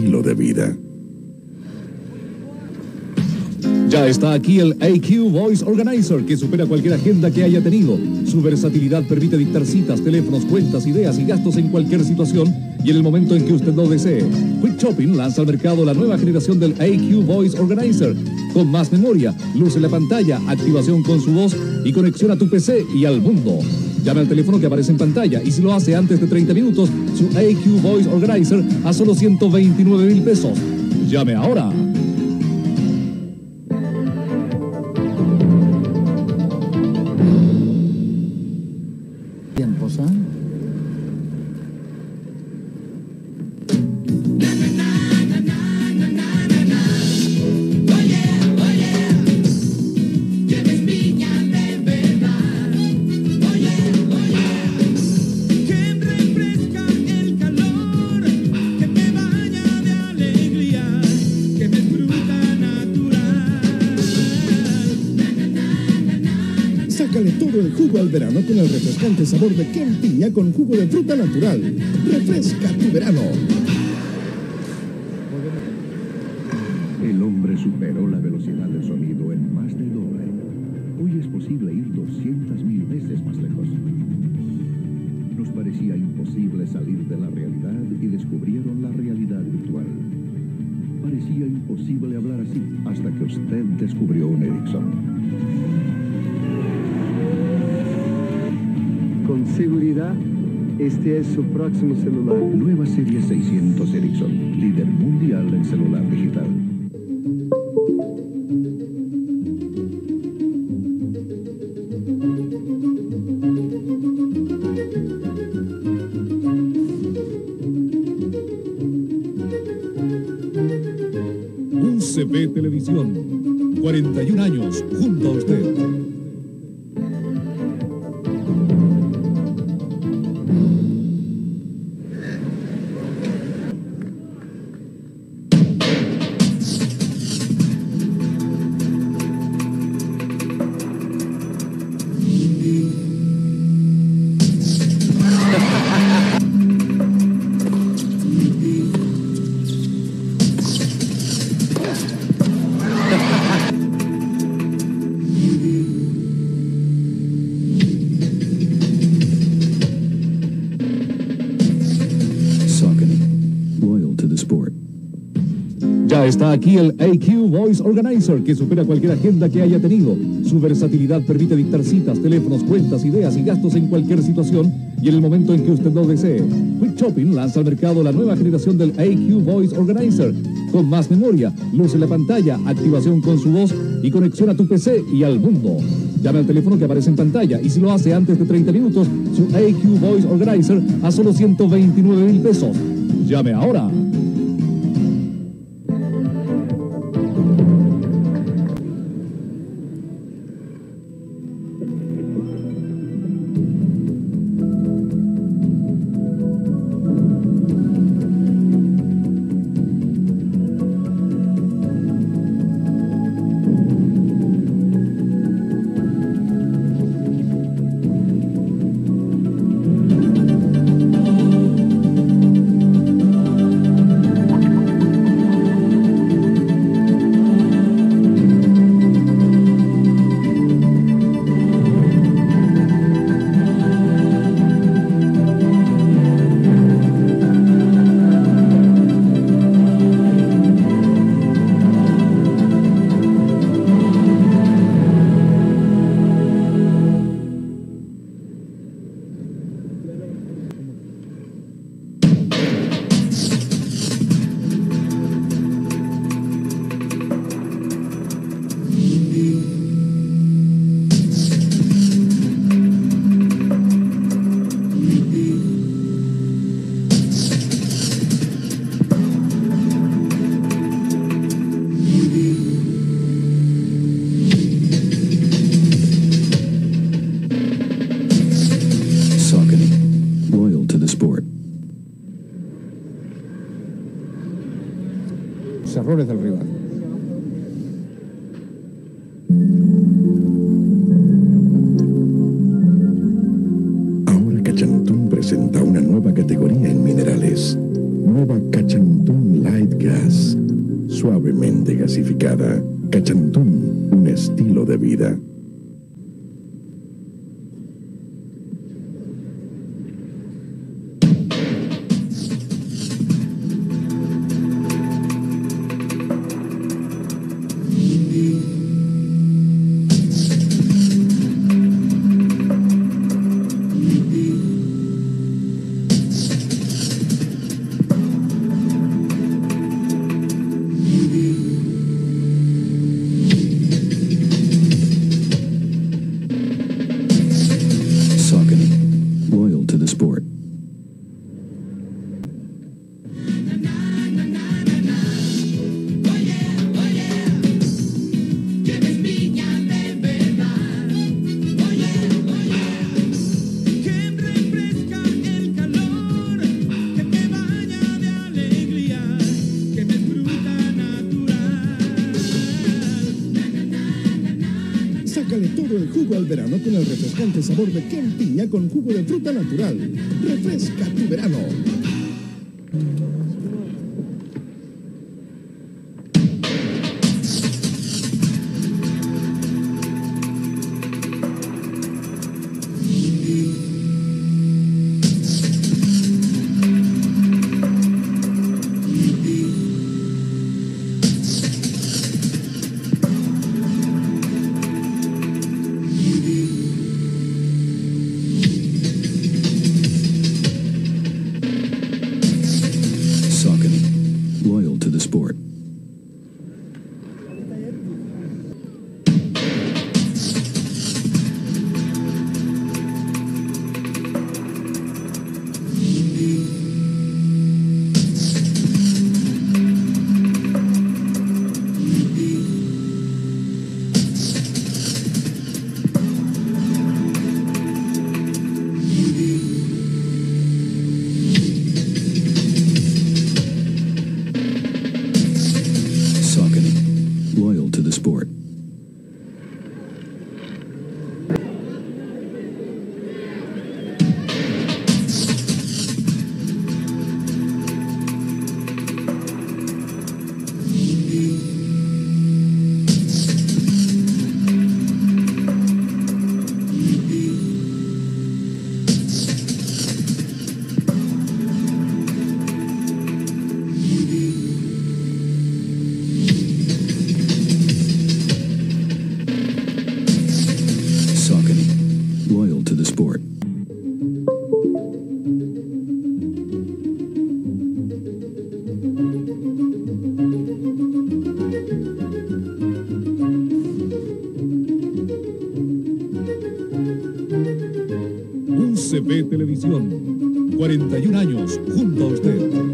de vida. Ya está aquí el AQ Voice Organizer que supera cualquier agenda que haya tenido. Su versatilidad permite dictar citas, teléfonos, cuentas, ideas y gastos en cualquier situación y en el momento en que usted lo desee. Quick Shopping lanza al mercado la nueva generación del AQ Voice Organizer con más memoria, luz en la pantalla, activación con su voz y conexión a tu PC y al mundo. Llame al teléfono que aparece en pantalla y si lo hace antes de 30 minutos, su AQ Voice Organizer a solo 129 mil pesos. Llame ahora. Sácale todo el jugo al verano con el refrescante sabor de Ken Piña con jugo de fruta natural. Refresca tu verano. El hombre superó la velocidad del sonido en más del doble. Hoy es posible ir 200.000 veces más lejos. Nos parecía imposible salir de la realidad y descubrieron la realidad virtual. Parecía imposible hablar así hasta que usted descubrió un Ericsson. Con seguridad, este es su próximo celular. Nueva serie 600 Ericsson, líder mundial en celular digital. UCB Televisión. 41 años junto a usted. Está aquí el AQ Voice Organizer que supera cualquier agenda que haya tenido. Su versatilidad permite dictar citas, teléfonos, cuentas, ideas y gastos en cualquier situación y en el momento en que usted lo desee. Quick Shopping lanza al mercado la nueva generación del AQ Voice Organizer con más memoria, luz en la pantalla, activación con su voz y conexión a tu PC y al mundo. Llame al teléfono que aparece en pantalla y si lo hace antes de 30 minutos, su AQ Voice Organizer a solo 129 mil pesos. Llame ahora. Ahora Cachantún presenta una nueva categoría en minerales. Nueva Cachantún Light Gas. Suavemente gasificada. Cachantún, un estilo de vida. Al verano con el refrescante sabor de Ken con jugo de fruta natural. Refresca tu verano. UCB Televisión. 41 años junto a usted.